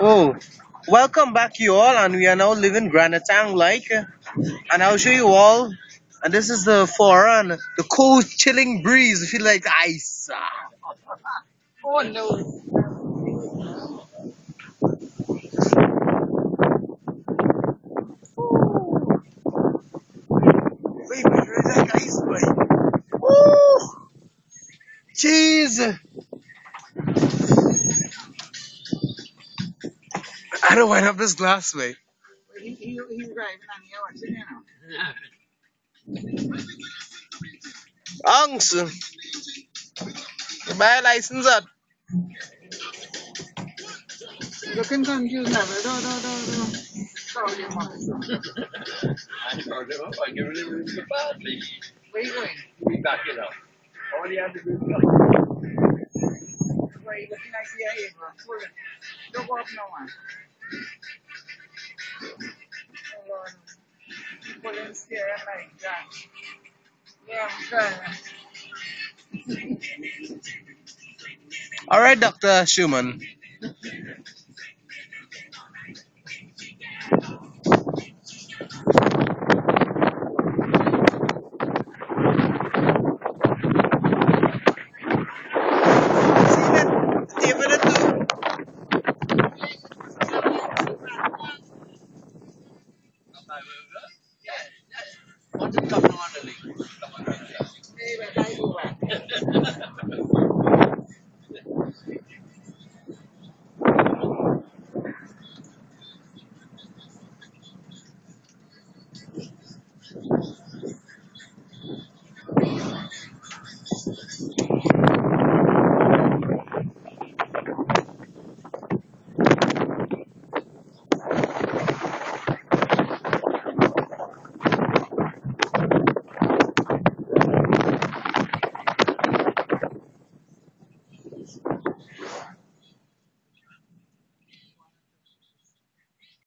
Oh, welcome back, you all, and we are now living Grand Etang Lake, and I'll show you all. And this is the foreign, the cold, chilling breeze. Feel like ice. Oh no. Wait, wait, wait, like ice, boy. Woo! Jeez. Don't wind up this glass, way. He, he, he's driving on the ocean, you know. Angst. Buy a license at. Looking confused now. Do, do, do, do. Sorry, mom. I found it up. I give it a the badly. Where you going? We back it up. All you have to do is come. Where you looking like the eye, bro? Don't go up no man. Like that. Yeah. All right, Dr. Schumann. Yeah, that's what is common underlying.